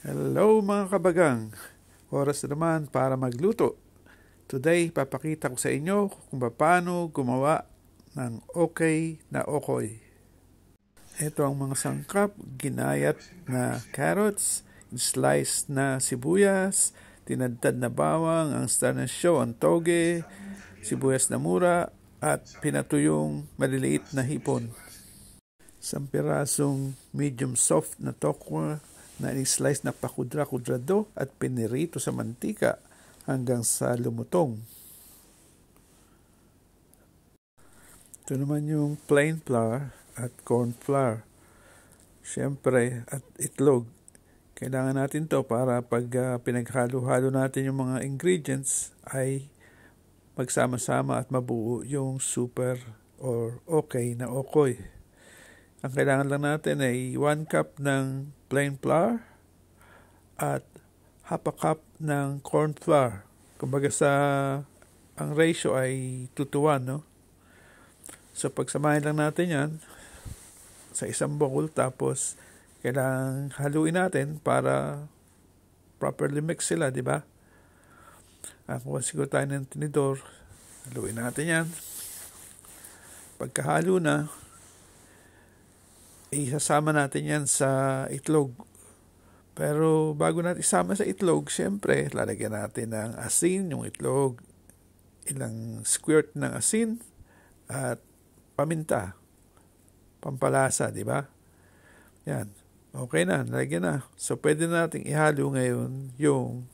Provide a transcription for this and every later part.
Hello mga kabagang! Oras na naman para magluto. Today, papakita ko sa inyo kung paano gumawa ng okay na okoy. Ito ang mga sangkap, ginayat na carrots, sliced na sibuyas, tinadtad na bawang, ang star na show, ang toge, sibuyas na mura, at pinatuyong maliliit na hipon. Isang pirasong medium soft na tokwa na i-slice na pakudra-kudrado at pinirito sa mantika hanggang sa lumutong. Ito naman yung plain flour at corn flour. Siyempre, at itlog. Kailangan natin to para pag uh, pinaghalo-halo natin yung mga ingredients ay magsama-sama at mabuo yung super or okay na okoy. Ang kailangan lang natin ay 1 cup ng plain flour at half a cup ng corn flour. Kumbaga sa ang ratio ay 2 to 1, no? So pagsamahin lang natin 'yan sa isang bowl tapos kailangan haluin natin para properly mix sila, di ba? Ako siguro tayo ng tinidor, haluin natin yan. Pagkahalo na, isasama natin yan sa itlog. Pero bago natin isama sa itlog, syempre, lalagyan natin ng asin, yung itlog, ilang squirt ng asin, at paminta, pampalasa, di ba? Yan. Okay na, lalagyan na. So, pwede nating ihalo ngayon yung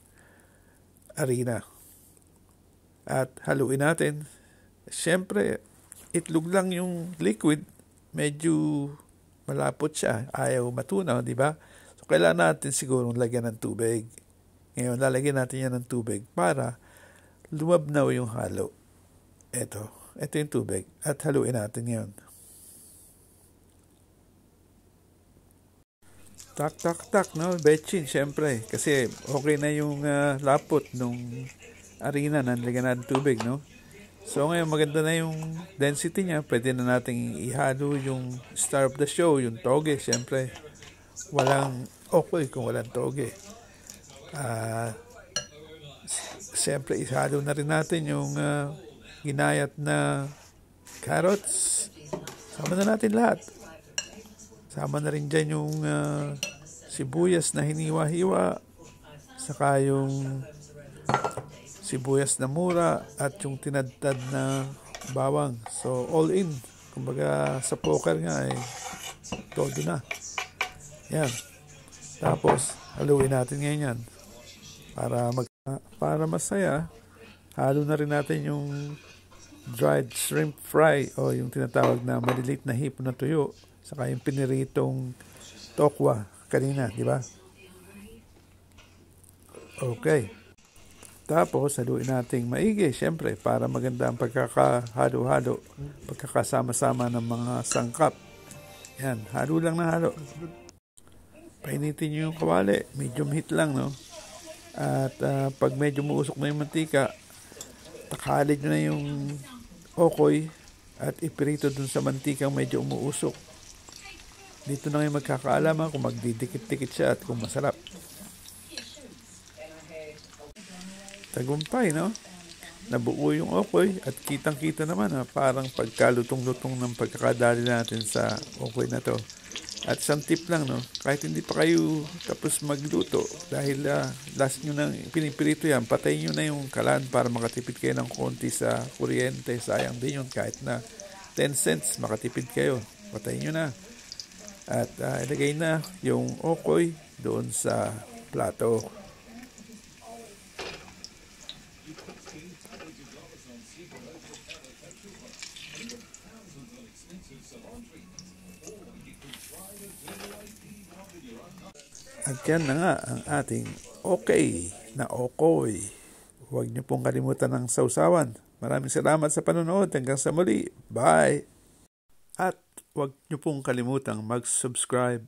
harina. At haluin natin. Siyempre, itlog lang yung liquid. Medyo malapot siya, ayaw matunaw, di ba? So, kailangan natin siguro lagyan ng tubig. Ngayon, lalagyan natin yan ng tubig para lumabnaw yung halo. Ito, ito yung tubig. At haluin natin yon. Tak, tak, tak, no? Betchin, syempre. Kasi okay na yung uh, lapot nung arena na nilagyan natin tubig, no? So ngayon maganda na yung density niya. Pwede na nating ihalo yung star of the show, yung toge. Siyempre, walang okay kung walang toge. Uh, Siyempre, ihalo na rin natin yung uh, ginayat na carrots. Sama na natin lahat. Sama na rin dyan yung uh, sibuyas na hiniwa-hiwa. Saka yung sibuyas na mura at yung tinadtad na bawang. So, all in. Kumbaga, sa poker nga eh, todo na. Yan. Tapos, haluin natin ngayon yan. Para, mag, para masaya, halo na rin natin yung dried shrimp fry o yung tinatawag na maliliit na hipon na tuyo saka yung piniritong tokwa kanina, di ba? Okay. Tapos, haluin nating maigi, syempre, para maganda ang pagkakahalo-halo, pagkakasama-sama ng mga sangkap. Yan, halo lang na halo. Painitin nyo yung kawali, medium heat lang, no? At uh, pag medyo muusok na yung mantika, takalid nyo na yung okoy at ipirito dun sa mantikang medyo umuusok. Dito na ngayon magkakaalaman kung magdidikit-dikit siya at kung masarap. Tagumpay, no? Nabuo yung okoy at kitang-kita naman ha, parang pagkalutong-lutong ng pagkakadali natin sa okoy na to. At isang tip lang, no? Kahit hindi pa kayo tapos magluto, dahil uh, last nyo nang pinipirito yan, patayin nyo na yung kalan para makatipid kayo ng konti sa kuryente. Sayang din yun, kahit na 10 cents, makatipid kayo. Patayin nyo na. At uh, ilagay na yung okoy doon sa plato. At yan na nga ang ating okay na okoy. Huwag niyo pong kalimutan ng sausawan. Maraming salamat sa panonood. Hanggang sa muli. Bye! At huwag niyo pong kalimutang mag-subscribe